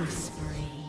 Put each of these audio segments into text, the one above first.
Killing spree.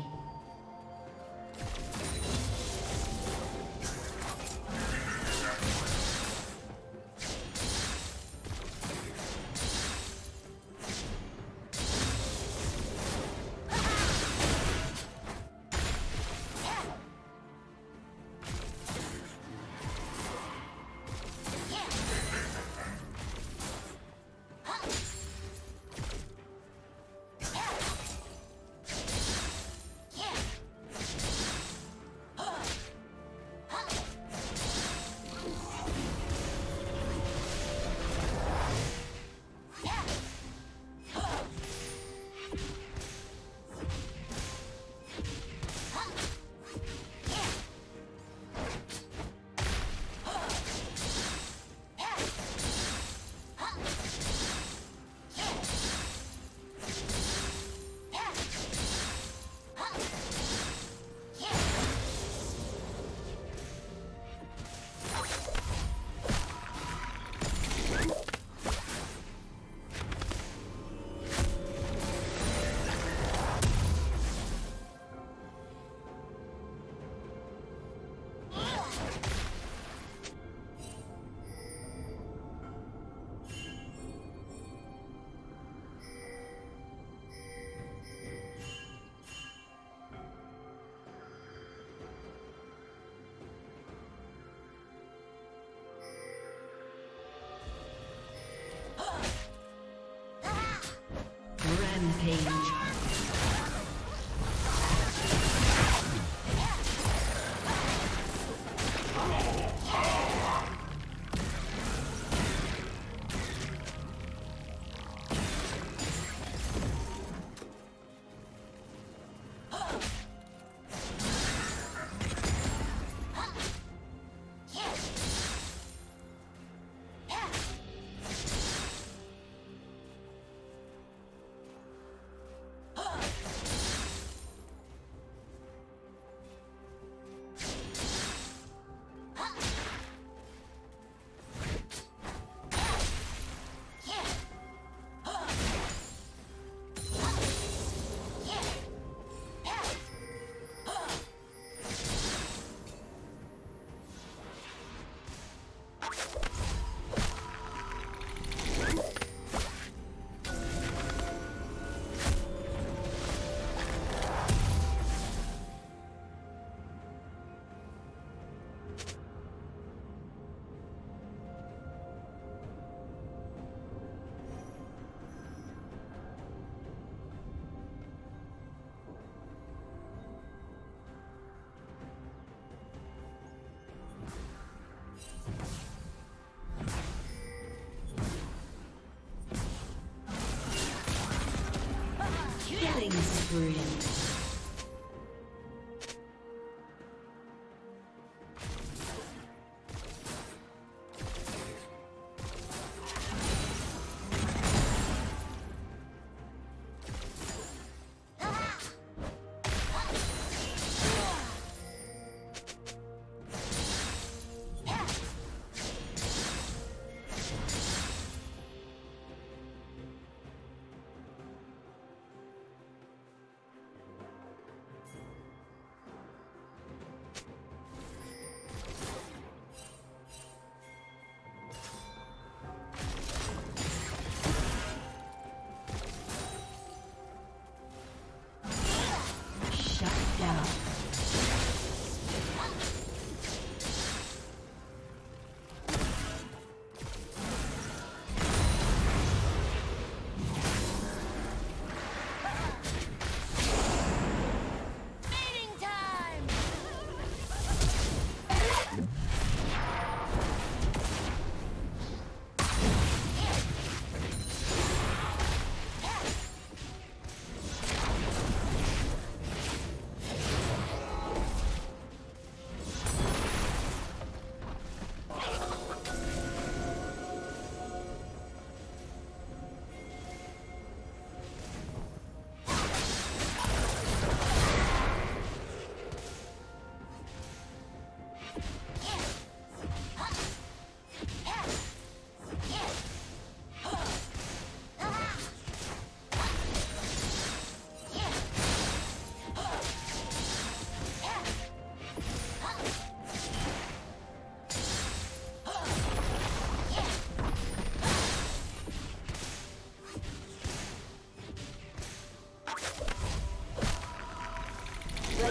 Brilliant.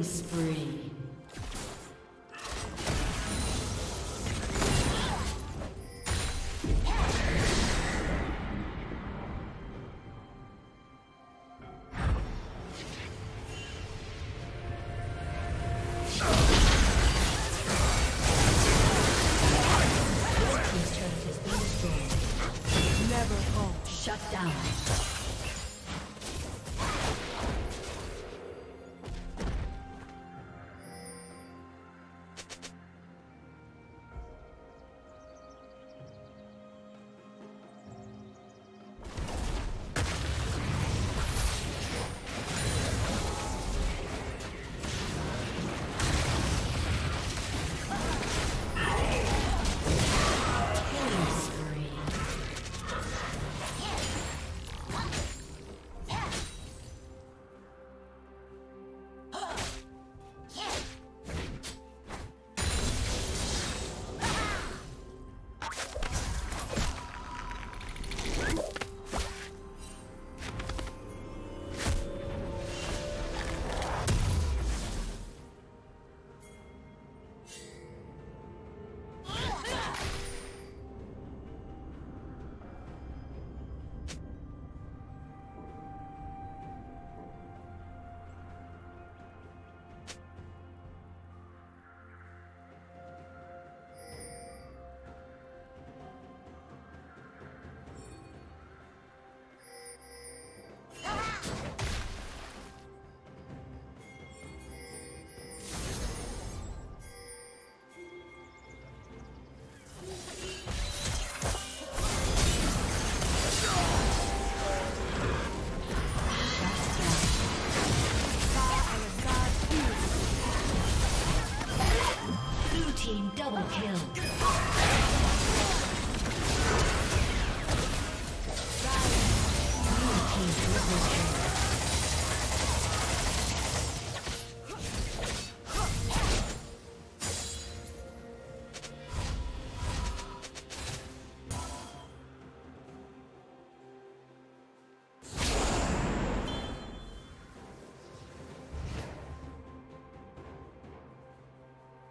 Killing spree.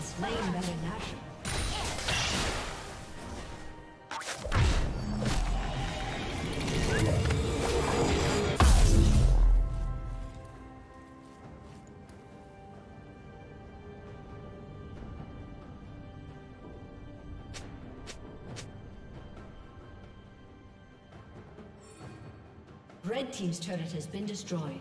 Slain Baron Nashor. Red Team's turret has been destroyed.